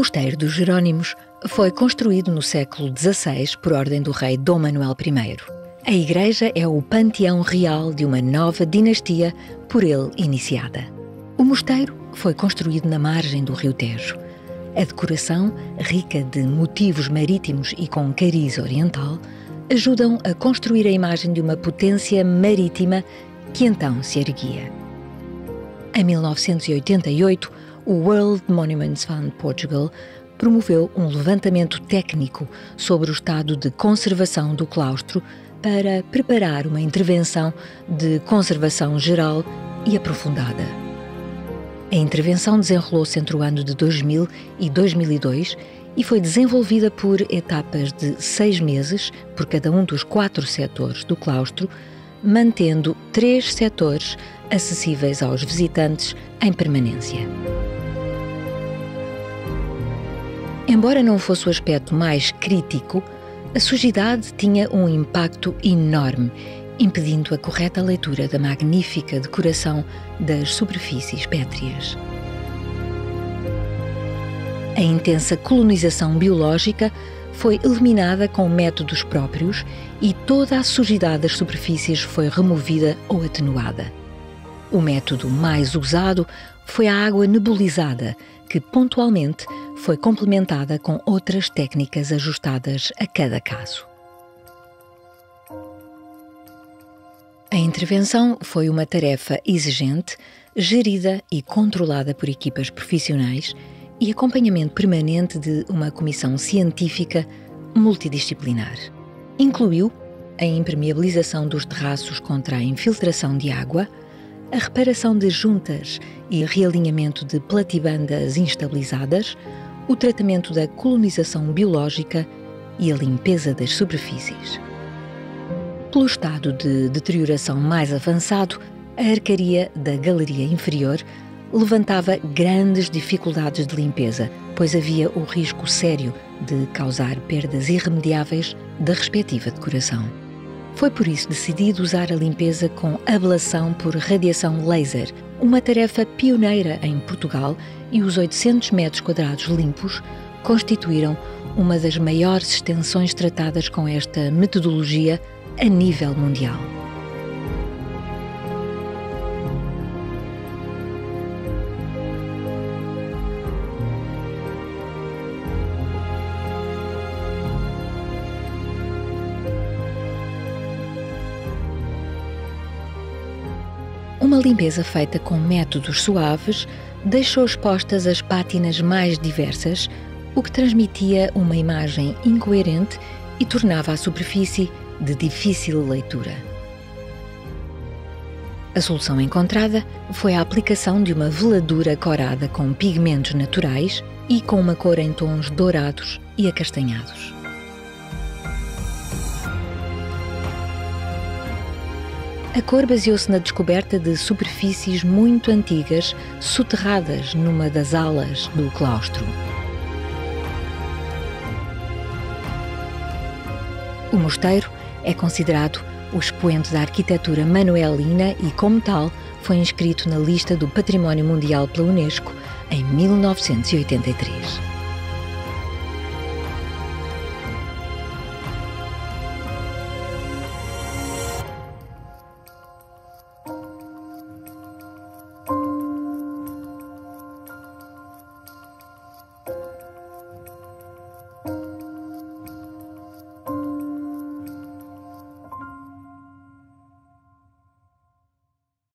Mosteiro dos Jerónimos foi construído no século XVI por ordem do rei Dom Manuel I. A igreja é o panteão real de uma nova dinastia por ele iniciada. O mosteiro foi construído na margem do rio Tejo. A decoração, rica de motivos marítimos e com cariz oriental, ajudam a construir a imagem de uma potência marítima que então se erguia. Em 1988, o World Monuments Fund Portugal promoveu um levantamento técnico sobre o estado de conservação do claustro para preparar uma intervenção de conservação geral e aprofundada. A intervenção desenrolou-se entre o ano de 2000 e 2002 e foi desenvolvida por etapas de seis meses por cada um dos quatro setores do claustro, mantendo três setores acessíveis aos visitantes em permanência. Embora não fosse o aspecto mais crítico, a sujidade tinha um impacto enorme, impedindo a correta leitura da magnífica decoração das superfícies pétreas. A intensa colonização biológica foi eliminada com métodos próprios e toda a sujidade das superfícies foi removida ou atenuada. O método mais usado foi a água nebulizada, que pontualmente foi complementada com outras técnicas ajustadas a cada caso. A intervenção foi uma tarefa exigente, gerida e controlada por equipas profissionais e acompanhamento permanente de uma comissão científica multidisciplinar. Incluiu a impermeabilização dos terraços contra a infiltração de água, a reparação de juntas e realinhamento de platibandas instabilizadas, o tratamento da colonização biológica e a limpeza das superfícies. Pelo estado de deterioração mais avançado, a arcaria da galeria inferior levantava grandes dificuldades de limpeza, pois havia o risco sério de causar perdas irremediáveis da respectiva decoração. Foi por isso decidido usar a limpeza com ablação por radiação laser, uma tarefa pioneira em Portugal e os 800 metros quadrados limpos constituíram uma das maiores extensões tratadas com esta metodologia a nível mundial. Uma limpeza feita com métodos suaves deixou expostas as pátinas mais diversas, o que transmitia uma imagem incoerente e tornava a superfície de difícil leitura. A solução encontrada foi a aplicação de uma veladura corada com pigmentos naturais e com uma cor em tons dourados e acastanhados. A cor baseou-se na descoberta de superfícies muito antigas soterradas numa das alas do claustro. O mosteiro é considerado o expoente da arquitetura manuelina e, como tal, foi inscrito na lista do Património Mundial pela Unesco em 1983.